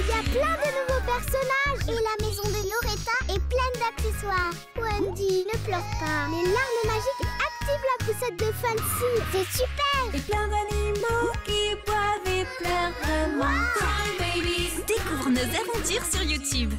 Il y a plein de nouveaux personnages. Et la maison de Loretta est pleine d'accessoires. Wendy, ne pleure pas. Les larmes magiques activent la poussette de Fancy. C'est super. Et plein d'animaux qui boivent et pleurent vraiment. Wow. Découvre nos aventures sur YouTube.